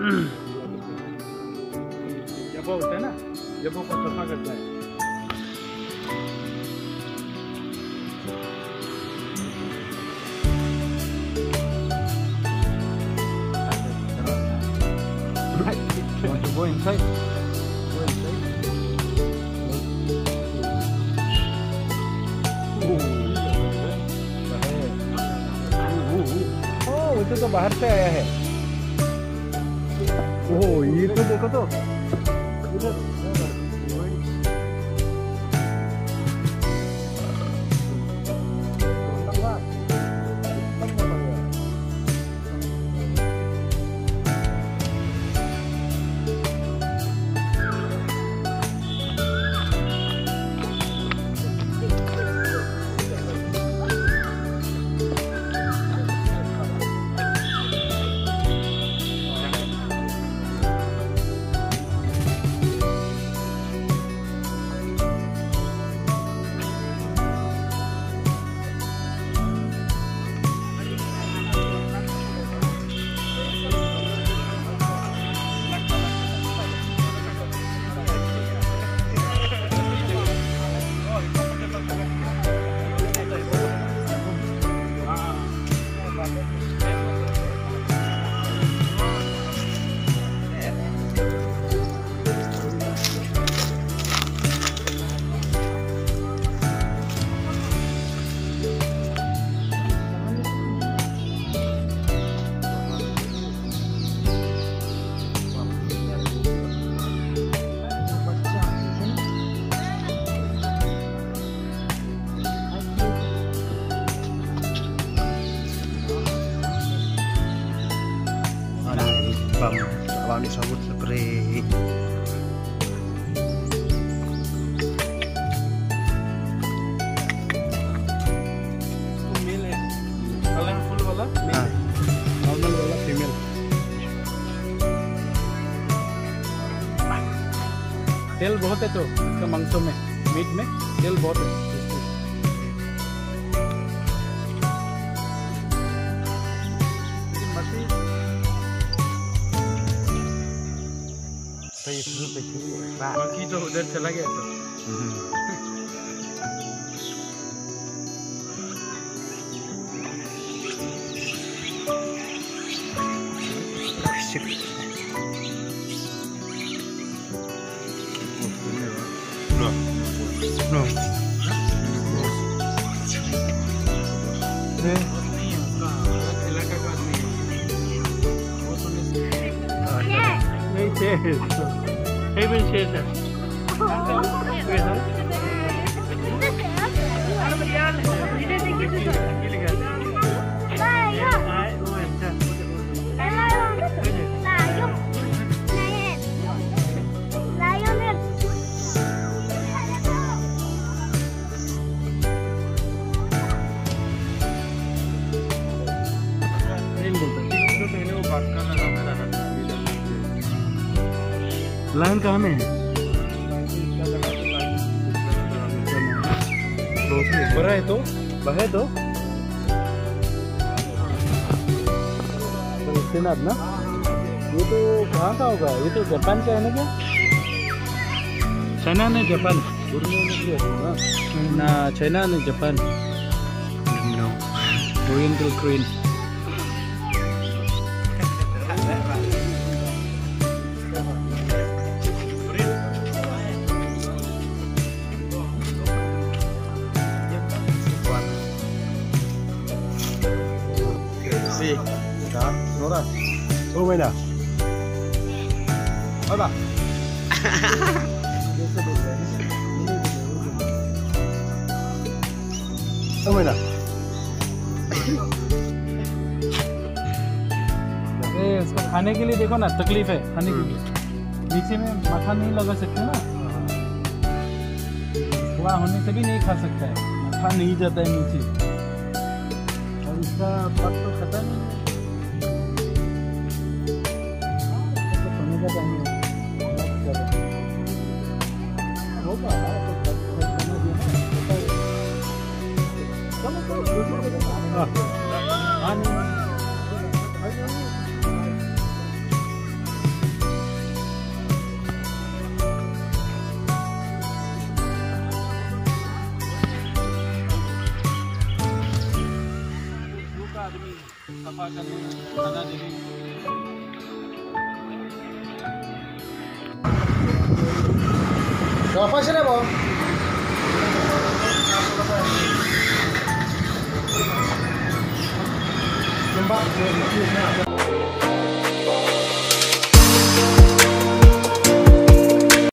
सुबह उठते हैं ना जब वो सफ़ा करता है Want to go inside? Go inside. ओह वो तो बाहर से आया है ओह ये तो देखो तो Bam, bam disambut spray. Male है कलरफुल वाला हाँ। नॉर्मल वाला फीमेल तेल बहुत है तो इसका मांसों में मीट में तेल बहुत है Pergi. Pak. बाकी तो उधर चला गया तो Sip. No. No. Yes. Hey, Princess. Yes. Line कहाँ में है? बड़ा है तो बड़ा है तो। तो ना ये तो कहाँ का होगा? ये तो जापान का है ना क्या? चाइना ने जापान। ना चाइना ने Japan. Oriental crane Thôi bà. Oh, mana? इसको खाने के लिए देखो ना तकलीफ़ है खाने के लिए। नीचे में माथा नहीं लगा सकते ना। थोड़ा होने से भी नहीं खा सकता है। माथा नहीं जाता है नीचे। और इसका पग तो खत्म। है आदमी सफ़ा करने 我发现 পয়সা